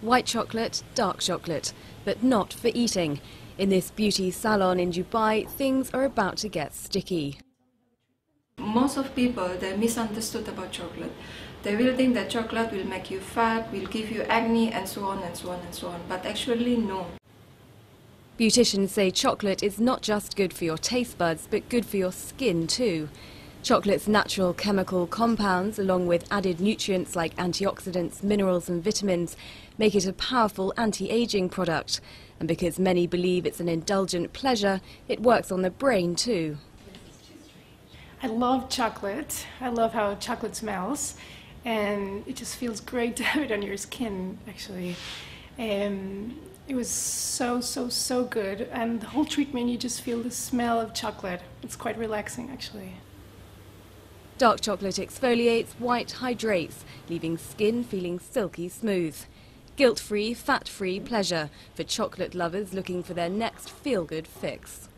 White chocolate, dark chocolate, but not for eating. In this beauty salon in Dubai, things are about to get sticky. Most of people, they're misunderstood about chocolate. They will think that chocolate will make you fat, will give you acne and so on and so on and so on. But actually no. Beauticians say chocolate is not just good for your taste buds, but good for your skin too. Chocolate's natural chemical compounds, along with added nutrients like antioxidants, minerals and vitamins, make it a powerful anti-aging product. And because many believe it's an indulgent pleasure, it works on the brain too. I love chocolate. I love how chocolate smells. And it just feels great to have it on your skin, actually. Um, it was so, so, so good. And the whole treatment, you just feel the smell of chocolate. It's quite relaxing, actually. Dark chocolate exfoliates, white hydrates, leaving skin feeling silky smooth. Guilt-free, fat-free pleasure for chocolate lovers looking for their next feel-good fix.